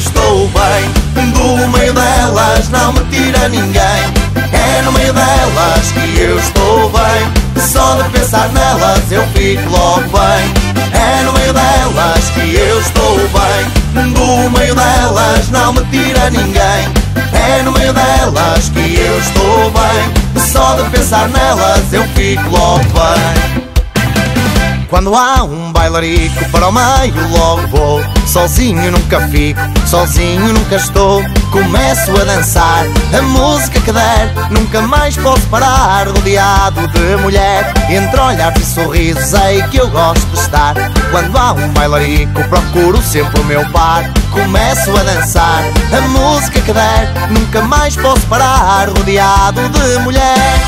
estou bem. Do meio delas não me tira ninguém. É no meio delas que eu estou bem. Só de pensar nelas eu fico logo bem. É no meio delas que eu estou bem. Do meio delas não me tira ninguém. É no meio delas que eu estou bem. Só de pensar nelas eu fico. Quando há um bailarico para o meio logo vou. Sozinho nunca fico, sozinho nunca estou. Começo a dançar, a música que der Nunca mais posso parar, rodeado de mulher Entre olhares e sorrisos sei que eu gosto de estar. Quando há um bailarico procuro sempre o meu par. Começo a dançar, a música que der Nunca mais posso parar, rodeado de mulher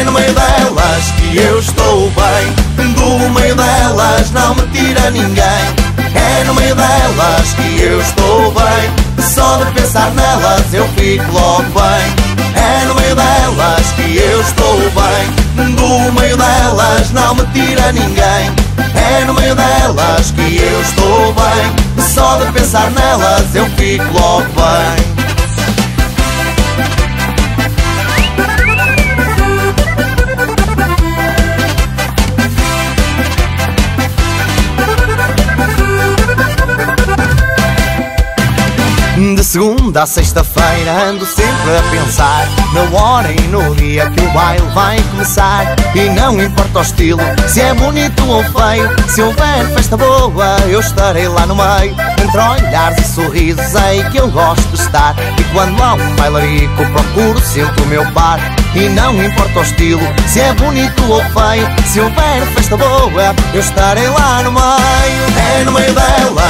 É no meio delas que eu estou bem Do meio delas não me tira ninguém. É no meio delas que eu estou bem. Só de pensar nelas eu fico logo bem. É no meio delas que eu estou bem. Do meio delas não me tira ninguém. É no meio delas que eu estou bem. Só de pensar nelas eu fico logo bem segunda a sexta-feira ando sempre a pensar Na hora e no dia que o baile vai começar. E não importa o estilo, se é bonito ou feio Se houver festa boa, eu estarei lá no meio Entre olhares e sorrisos, sei que eu gosto de estar. E quando há um bailarico, procuro sempre o meu par. E não importa o estilo, se é bonito ou feio Se houver festa boa, eu estarei lá no meio. É no meio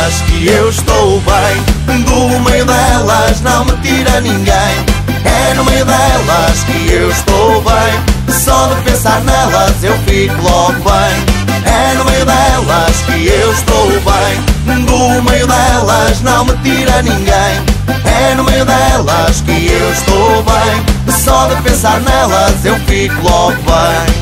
delas que eu estou bem. Do meio delas não me tira ninguém. É no meio delas que eu estou bem. Só de pensar nelas eu fico logo bem. É no meio delas que eu estou bem. Do meio delas não me tira ninguém. É no meio delas que eu estou bem. Só de pensar nelas eu fico logo bem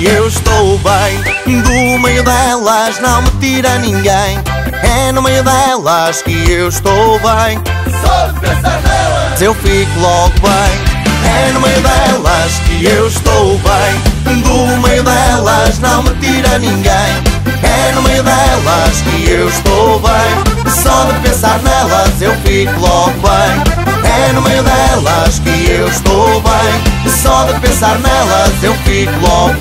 que eu estou bem. Do meio delas não me tira ninguém. É no meio delas que eu estou bem. Só de pensar nelas eu fico logo bem. É no meio delas que eu estou bem. Do meio delas não me tira ninguém. É no meio delas que eu estou bem. Só de pensar nelas eu fico logo bem. É no meio delas que eu estou bem. Só de pensar nelas eu fico logo